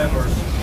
endeavors